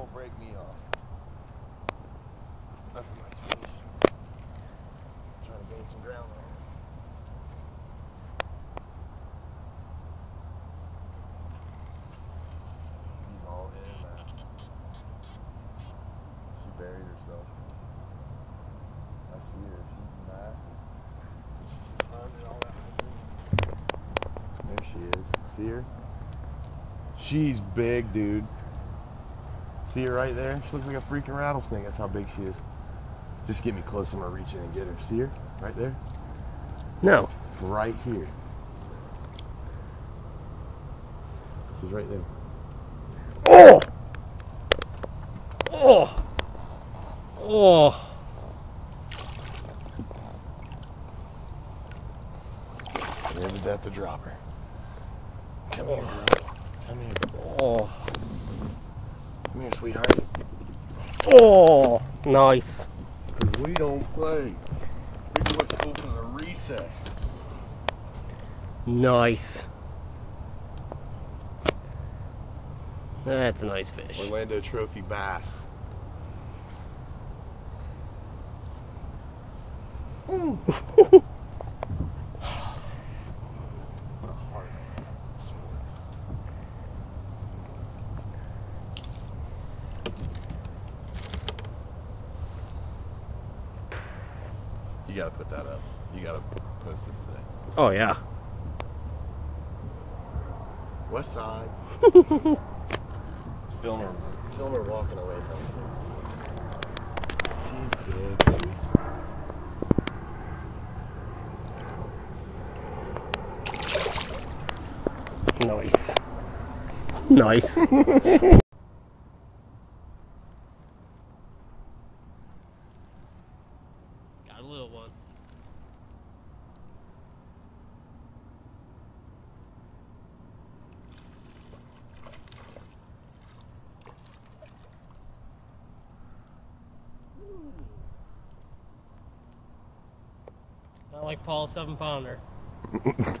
won't break me off. That's a nice fish. I'm trying to gain some ground him. He's all in that. She buried herself. I see her. She's massive. She's under all that There she is. See her? She's big, dude. See her right there? She looks like a freaking rattlesnake. That's how big she is. Just get me close. I'm gonna reach in and get her. See her? Right there? No. Right here. She's right there. Oh! Oh! Oh! Scared to death to drop her. Come here, girl. Come here. Oh! Come here, sweetheart. Oh! Nice. Cause we don't play. We can went to open a recess. Nice. That's a nice fish. Orlando Trophy bass. What mm. You gotta put that up. You gotta post this today. Oh, yeah. West side. film her, film her walking away from us. She's big. Nice. Nice. Got a little one. Not like Paul's seven pounder.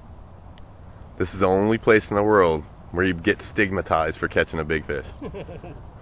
This is the only place in the world where you get stigmatized for catching a big fish.